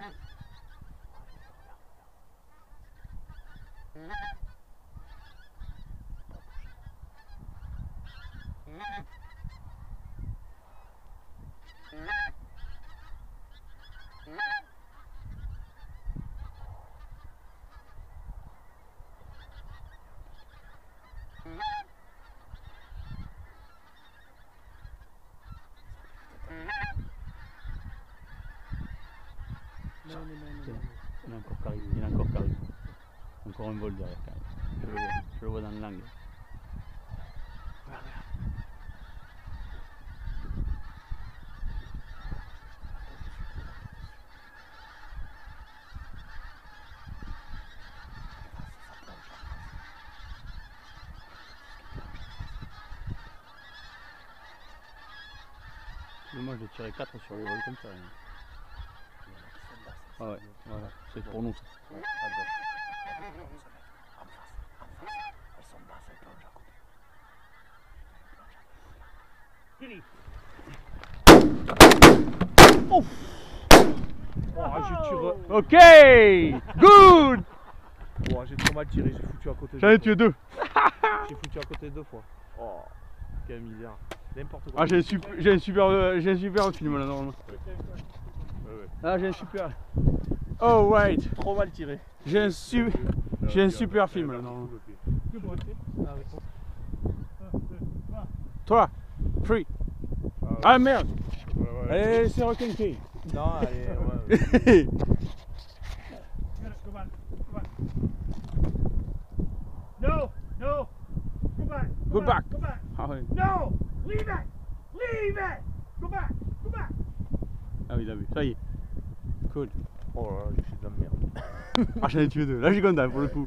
Mm-hmm. Il y en a encore arrive, il y en a encore arrive. Encore un vol derrière même. Je le vois, je le vois dans l'angle. Moi je tirer 4 sur les vols comme ça. hein. Ah ouais, voilà, c'est pour nous ça. Ouais, à gauche. En face, en face. Elles sont basses, elles plongent à côté. Oh, j'ai tiré. Ok Good Oh, j'ai trop mal tiré, j'ai foutu à côté. J'en ai tué deux. J'ai foutu à côté deux fois. Oh, quelle misère. N'importe quoi. Ah j'ai un, super, j'ai un super euh, j'ai un super film là normalement. Ah j'ai un super. Oh wait Trop mal tiré. J'ai un, su- j'ai un super film là normalement. Ah, ouais. Toi Free Ah merde Allez c'est requinqué Non, allez, ouais. ouais. No, no. Go back. Go back. Go back. Ah ouais. No. Leave it. Leave it. Go back. Go back. Ah oui il a vu, ça y est. Cool. Oh là là, j'ai de la merde. Ah j'en ai tué deux, là j'ai content pour le coup.